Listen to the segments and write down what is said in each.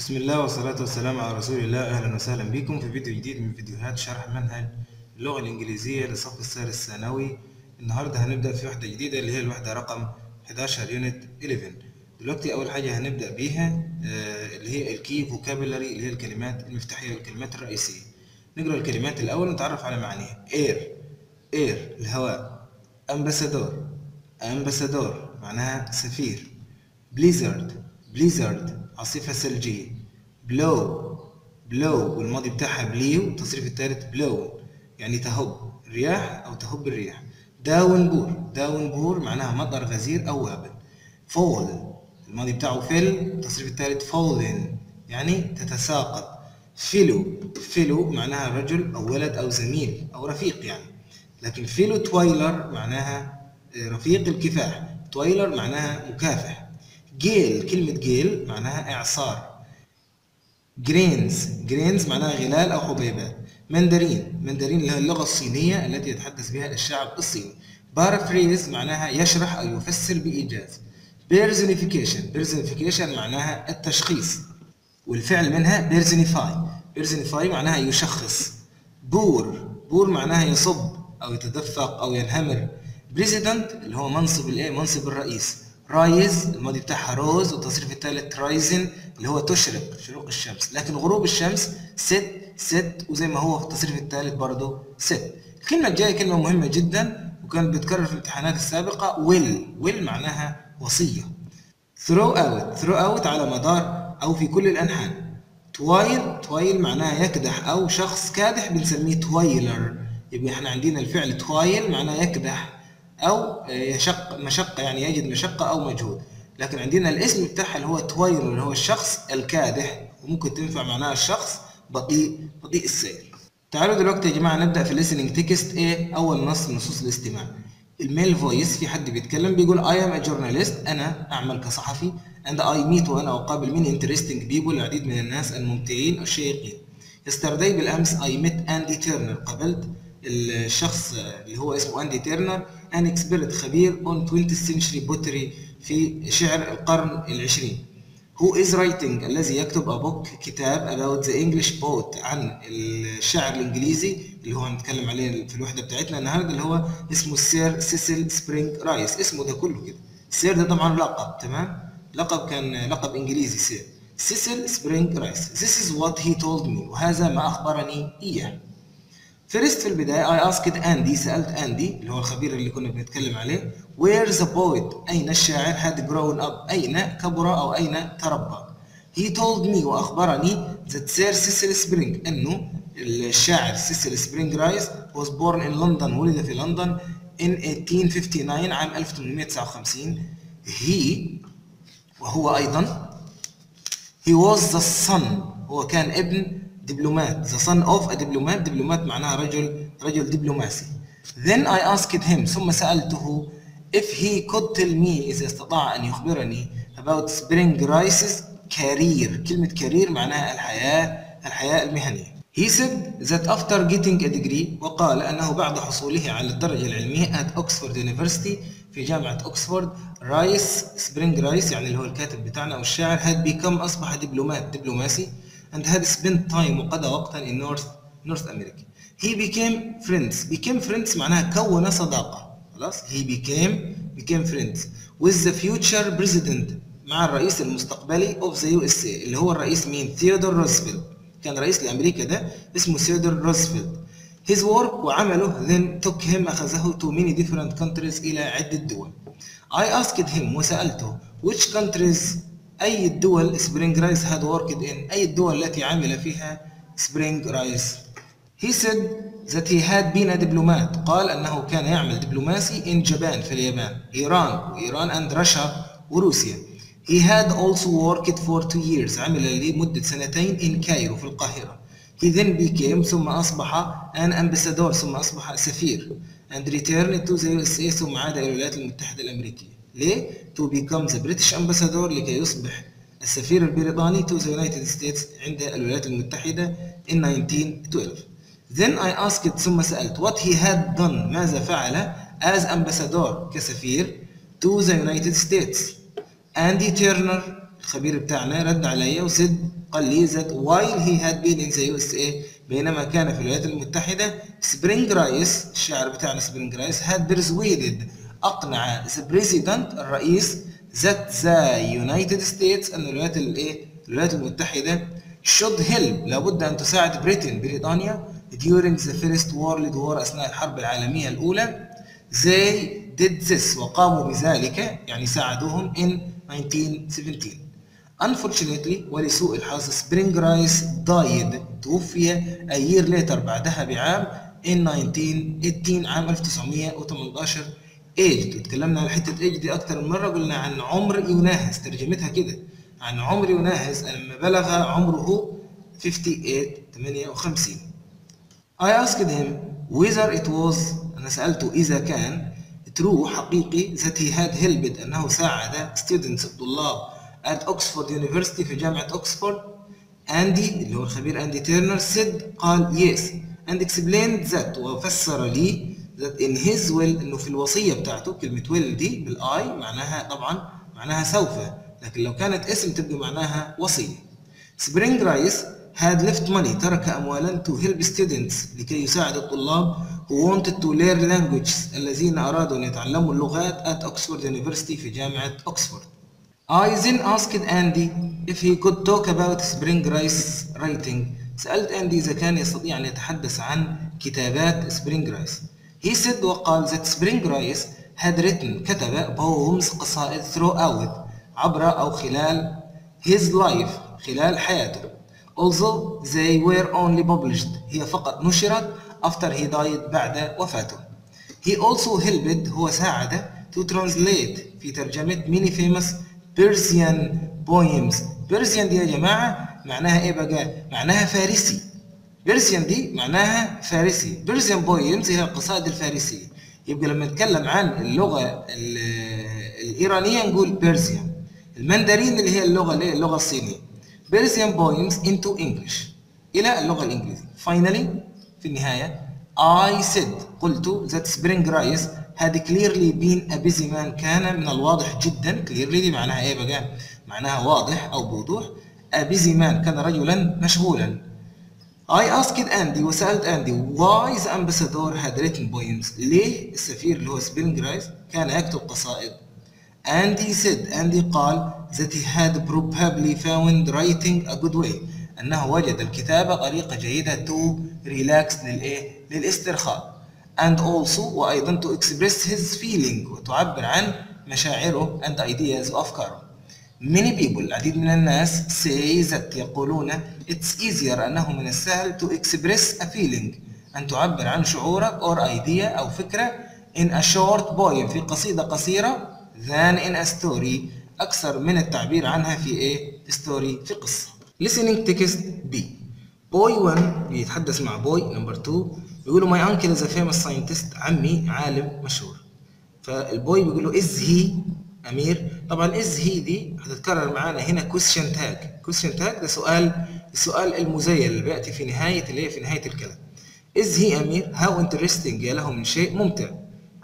بسم الله والصلاة والسلام على رسول الله. أهلا وسهلا بكم في فيديو جديد من فيديوهات شرح منهج اللغة الإنجليزية للصف الثالث الثانوي. النهاردة هنبدأ في وحدة جديدة اللي هي الوحدة رقم 11 unit 11 دلوقتي أول حاجة هنبدأ بيها آه، اللي هي ال key vocabulary اللي هي الكلمات المفتاحية الكلمات الرئيسية. نقرأ الكلمات الأول نتعرف على معانيها. air air الهواء. ambassador ambassador معناها سفير. blizzard blizzard عاصفة ثلجية. blow blow والماضي بتاعها blew التصريف الثالث blown. يعني تهب رياح أو تهب الرياح. downpour downpour معناها مطر غزير أو وابل fall الماضي بتاعه fell التصريف الثالث fallen يعني تتساقط. fellow fellow معناها رجل أو ولد أو زميل أو رفيق يعني. لكن fellow toiler معناها رفيق الكفاح. toiler معناها مكافح. gale كلمة gale معناها إعصار. grains grains معناها غلال أو حبيبات Mandarin Mandarin اللي هي اللغة الصينية التي يتحدث بها الشعب الصيني. paraphrase معناها يشرح أو يفسر بإيجاز. personification personification معناها التشخيص. والفعل منها personify personify معناها يشخص. pour pour معناها يصب أو يتدفق أو ينهمر. president اللي هو منصب الإيه؟ منصب الرئيس. rise الماضي بتاعها rose والتصريف الثالث risen اللي هو تشرق شروق الشمس. لكن غروب الشمس set set وزي ما هو في التصريف الثالث برضه set. الكلمة الجاية كلمة مهمة جدا وكانت بتكرر في الامتحانات السابقة will will معناها وصية. throughout throughout على مدار أو في كل الأنحاء. toil toil معناها يكدح أو شخص كادح بنسميه toiler يبقى إحنا عندنا الفعل toil معناه يكدح. أو يشق مشقة يعني يجد مشقة أو مجهود. لكن عندنا الاسم بتاعها اللي هو toiler اللي هو الشخص الكادح وممكن تنفع معناها الشخص بطيء بطيء السير. تعالوا دلوقتي يا جماعة نبدأ في listening text إيه؟ أول نص من نصوص الاستماع. ال male voice في حد بيتكلم بيقول I am a journalist أنا أعمل كصحفي and I meet وأنا أقابل many interesting people العديد من الناس الممتعين الشيقين. Yesterday بالأمس I met Andy Turner. قابلت الشخص اللي هو اسمه أندي تيرنر an expert خبير on 20th century poetry في شعر القرن العشرين. Who is writing? الذي يكتب a book كتاب about the English poet عن الشاعر الإنجليزي اللي هو هنتكلم عليه في الوحدة بتاعتنا النهاردة اللي هو اسمه السير سيسل سبرينج رايس اسمه ده كله كده. السير ده طبعا لقب تمام؟ لقب كان لقب إنجليزي سير سيسل سبرينج رايس this is what he told me. وهذا ما أخبرني إياه. First في البداية I asked أندي سألت أندي اللي هو الخبير اللي كنا بنتكلم عليه Where the poet أين الشاعر؟ Had grown up. أين كبر أو أين تربى؟ He told me وأخبرني that Sir Cecil Spring أنه الشاعر سيسل سبرينج رايس was born in London ولد في لندن in 1859 عام 1859 he وهو أيضا he was the son هو كان ابن دبلومات. The son of a دبلومات دبلومات معناها رجل رجل دبلوماسي. Then I asked him ثم سألته if he could tell me إذا استطاع أن يخبرني about spring rice's career. كلمة career معناها الحياة الحياة المهنية. He said that after getting a degree وقال أنه بعد حصوله على الدرجة العلمية at Oxford University في جامعة أكسفورد رايس سبرينج رايس يعني اللي هو الكاتب بتاعنا أو الشاعر had become أصبح diplomat دبلوماسي. And had spent time وقضى وقتا in North North America. He became friends. Became friends معناها كون صداقة. خلاص؟ He became became friends with the future president مع الرئيس المستقبلي of the USA اللي هو الرئيس مين؟ ثيودور روزفلت. كان رئيس لأمريكا ده اسمه ثيودور روزفلت. His work وعمله then took him أخذه to many different countries إلى عدة دول. I asked him وسألته which countries أي الدول سبرينج رايس had worked in أي الدول التي عمل فيها سبرينج رايس He said that he had been a diplomat. قال أنه كان يعمل دبلوماسي in Japan في اليابان إيران وإيران and Russia وروسيا. He had also worked for two years عمل لمدة سنتين in Cairo في القاهرة. He then became ثم أصبح an ambassador ثم أصبح سفير. And returned to the USA ثم عاد إلى الولايات المتحدة الأمريكية. ليه؟ To become the British ambassador لكي يصبح السفير البريطاني to the United States عند الولايات المتحدة in 1912 Then I asked ثم سألت what he had done ماذا فعل as ambassador كسفير to the United States Andy Turner الخبير بتاعنا رد عليا و said قال لي that while he had been in the USA بينما كان في الولايات المتحدة سبرينج رايس الشاعر بتاعنا سبرينج رايس had persuaded أقنع the president الرئيس that the United States أن الولايات الإيه؟ الولايات المتحدة should help. لابد أن تساعد Britain بريطانيا during the first world war أثناء الحرب العالمية الأولى. They did this وقاموا بذلك يعني ساعدوهم in 1917 Unfortunately ولسوء الحظ سبرينج رايس died توفي a year later بعدها بعام in 1918 عام 1918 age تكلمنا عن حتة age دي أكتر من مرة قلنا عن عمر يناهز ترجمتها كده. عن عمر يناهز لما بلغ عمره 58 58 I asked him whether it was أنا سألته إذا كان true حقيقي that he had helped أنه ساعد students الطلاب at Oxford University في جامعة أكسفورد أندي اللي هو الخبير أندي تيرنر said قال yes and explained that وفسر لي that in his will إنه في الوصية بتاعته كلمة will دي بالآي معناها طبعا معناها سوف لكن لو كانت اسم تبقى معناها وصية. سبرينج رايس had left money ترك أموالا to help students لكي يساعد الطلاب who wanted to learn languages الذين أرادوا أن يتعلموا اللغات at Oxford University في جامعة أكسفورد I then asked Andy if he could talk about Spring Rice writing. سألت أندي إذا كان يستطيع أن يتحدث عن كتابات سبرينج رايس He said وقال that Spring Rice had written كتب poems قصائد throughout عبر أو خلال his life خلال حياته although they were only published هي فقط نشرت after he died بعد وفاته he also helped هو ساعد to translate في ترجمة many famous Persian poems Persian دي يا جماعة معناها إيه بقى معناها فارسي Persian دي معناها فارسي Persian poems هي القصائد الفارسية يبقى لما نتكلم عن اللغة الإيرانية نقول Persian المندرين اللي هي اللغة اللي هي اللغة الصينية Persian poems into English. إلى اللغة الإنجليزية finally في النهاية I said قلت that Spring Rice had clearly been a busy man كان من الواضح جدا clearly دي معناها إيه بقى معناها واضح أو بوضوح a busy man كان رجلا مشغولا I asked Andy وسألت أندي why the ambassador had written poems ليه السفير اللي هو سبرينج رايس كان يكتب قصائد Andy said أندي قال that he had probably found writing a good way أنه وجد الكتابة طريقة جيدة to relax للإيه للاسترخاء and also وأيضا to express his feeling وتعبر عن مشاعره and ideas وأفكاره many people العديد من الناس say that يقولون it's easier أنه من السهل to express a feeling أن تعبر عن شعورك or idea أو فكرة in a short poem في قصيدة قصيرة than in a story أكثر من التعبير عنها في إيه؟ story في قصة listening text B boy 1 بيتحدث مع boy number 2 بيقولوا my uncle is a famous scientist عمي عالم مشهور فالبوي بيقول له is he أمير. طبعا is he دي هتتكرر معانا هنا question tag. Question tag ده سؤال السؤال المزيل اللي بيأتي في نهاية اللي هي في نهاية الكلام. is he أمير؟ How interesting. يا له من شيء ممتع.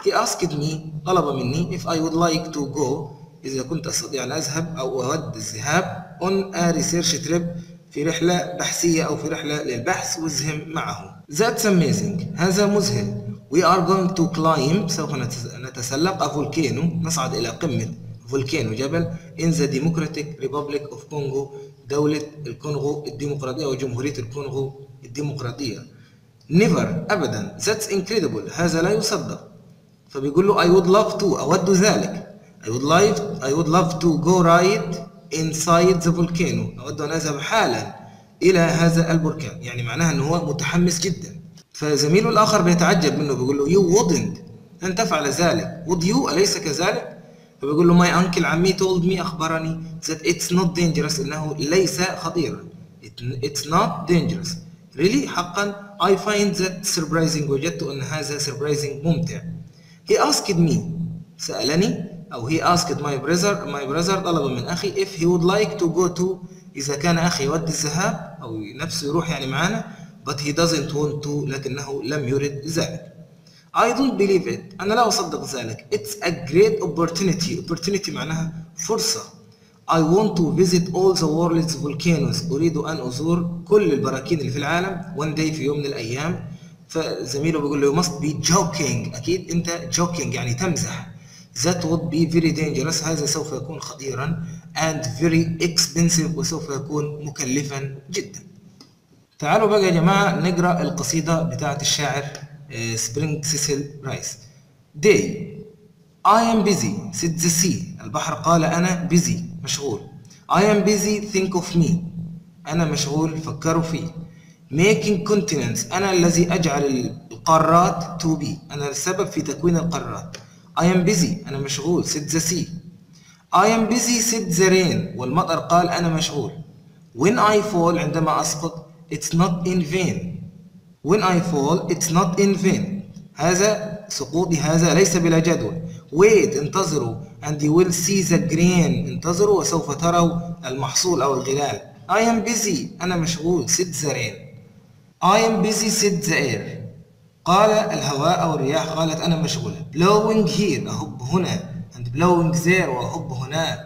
He asked me طلب مني if I would like to go إذا كنت أستطيع أن أذهب أو أود الذهاب on a research trip في رحلة بحثية أو في رحلة للبحث وازهم معه. That's amazing. هذا مذهل. We are going to climb سوف نتسلق a volcano. نصعد إلى قمة فولكانو جبل in the Democratic Republic of Congo دولة الكونغو الديمقراطية أو جمهورية الكونغو الديمقراطية. Never أبدا. That's incredible. هذا لا يصدق. فبيقول له I would love to. أود ذلك. I would like I would love to go right inside the volcano. أود أن أذهب حالا إلى هذا البركان. يعني معناها أنه هو متحمس جدا. فزميله الآخر بيتعجب منه بيقول له you wouldn't أنت تفعل ذلك. would you أليس كذلك؟ فبيقول له my uncle عمي told me أخبرني that it's not dangerous إنه ليس خطيرا. it's not dangerous really حقا. I find that surprising وجدت أن هذا surprising ممتع. he asked me سألني. أو he asked my brother my brother طلب من أخي if he would like to go too إذا كان أخي يود الذهاب أو نفسه يروح يعني معانا but he doesn't want to لكنه لم يرد ذلك I don't believe it أنا لا أصدق ذلك It's a great opportunity opportunity معناها فرصة I want to visit all the world's volcanoes أريد أن أزور كل البراكين اللي في العالم one day في يوم من الأيام فزميله بيقول له you must be joking أكيد أنت joking يعني تمزح that would be very dangerous هذا سوف يكون خطيرا and very expensive وسوف يكون مكلفا جدا تعالوا بقى يا جماعة نقرأ القصيدة بتاعت الشاعر سبرينج سيسيل رايس day. I am busy said the sea. البحر قال أنا busy مشغول. I am busy think of me. أنا مشغول فكروا فيه. Making continents. أنا الذي أجعل القارات to be. أنا السبب في تكوين القارات. I am busy أنا مشغول said the sea. I am busy said the rain. والمطر قال أنا مشغول. When I fall عندما أسقط it's not in vain when I fall it's not in vain هذا سقوطي هذا ليس بلا جدوى wait انتظروا and you will see the grain انتظروا وسوف تروا المحصول أو الغلال I am busy أنا مشغول said the rain I am busy said the air قال الهواء أو الرياح قالت أنا مشغولة blowing here أهب هنا and blowing there وأهب هناك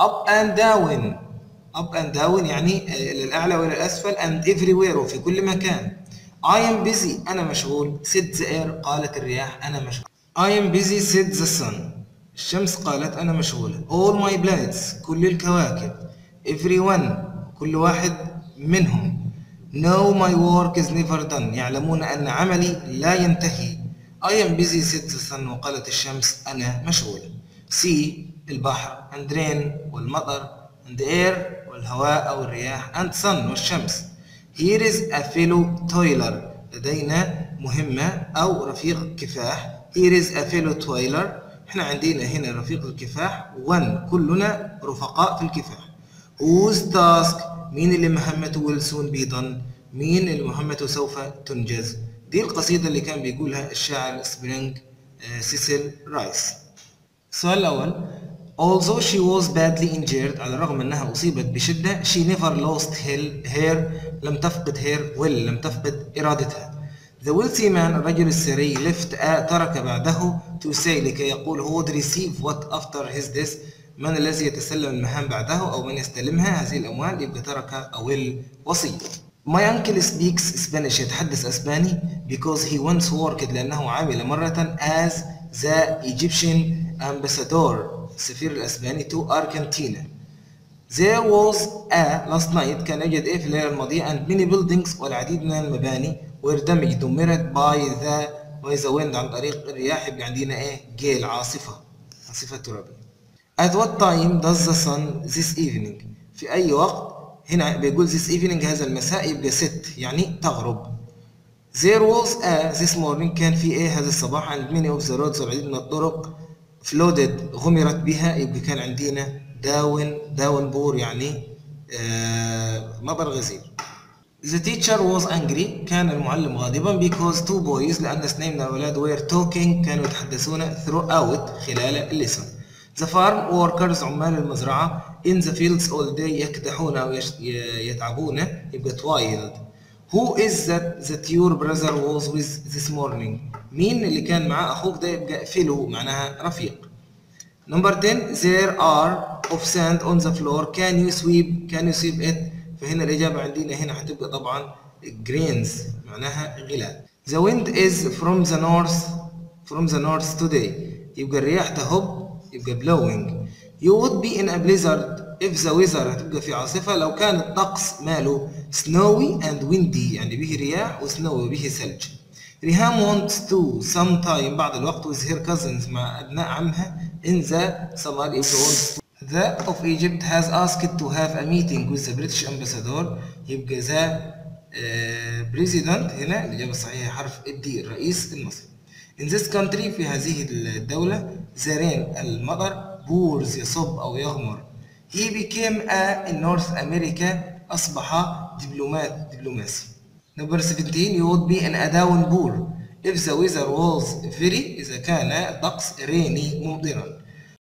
up and down up and down يعني للأعلى وإلى الأسفل and everywhere وفي كل مكان. I am busy أنا مشغول. Said the air قالت الرياح أنا مشغول. I am busy said the sun. الشمس قالت أنا مشغولة all my planets كل الكواكب. Everyone كل واحد منهم. No my work is never done. يعلمون أن عملي لا ينتهي. I am busy said the sun. وقالت الشمس أنا مشغولة sea البحر. And rain والمطر. And air والهواء أو الرياح and sun والشمس Here is a fellow toiler. لدينا مهمة أو رفيق كفاح Here is a fellow toiler. إحنا عندنا هنا رفيق الكفاح. One. كلنا رفقاء في الكفاح. Whose task? مين اللي مهمته will soon be done مين اللي مهمته سوف تنجز؟ دي القصيدة اللي كان بيقولها الشاعر سبرينج سيسيل رايس. السؤال الأول. Although she was badly injured على الرغم أنها أصيبت بشدة she never lost her لم تفقد her will لم تفقد إرادتها The wealthy man الرجل الثري left a ترك بعده to say لكي يقول who would receive what after his death من الذي يتسلم المهام بعده أو من يستلمها هذه الأموال يبقى ترك a will وصية My uncle speaks Spanish يتحدث أسباني because he once worked لأنه عمل مرة as the Egyptian ambassador السفير الأسباني to Argentina. There was a last night كان يوجد إيه في الليلة الماضية and many buildings والعديد من المباني were damaged دمرت by the by the wind عن طريق الرياح يبقى عندنا إيه جيل عاصفة عاصفة ترابية. At what time does the sun this evening في أي وقت هنا بيقول this evening هذا المساء يبقى set يعني تغرب. There was a this morning كان في إيه هذا الصباح and many of the roads والعديد من الطرق flooded غمرت بها يبقى كان عندنا down downpour يعني آه مطر غزير The teacher was angry كان المعلم غاضبا because two boys لأن اثنين من الأولاد were talking كانوا يتحدثون throughout خلال اللسان The farm workers عمال المزرعة in the fields all day يكدحون أو يتعبون يبقى toiled Who is that that your brother was with this morning مين اللي كان معاه أخوك ده يبقى fellow معناها رفيق؟ number 10 there are of sand on the floor can you sweep can you sweep it فهنا الإجابة عندنا هنا هتبقى طبعا grains معناها غلال the wind is from the north from the north today يبقى الرياح تهب يبقى blowing you would be in a blizzard if the weather هتبقى في عاصفة. لو كان الطقس ماله snowy and windy يعني به رياح و snowy به ثلج. ريهام wants to sometime بعض الوقت with her cousins مع أبناء عمها in the summer if wants to The of Egypt has asked to have a meeting with the British ambassador يبقى uh, president هنا الإجابة الصحيحة حرف الدي الرئيس المصري In this country في هذه الدولة the rain المطر pours يصب أو يغمر He became a in North America أصبح دبلومات دبلوماسي Number 17 you would be in a if the weather was very إذا كان الطقس rainy ممطرا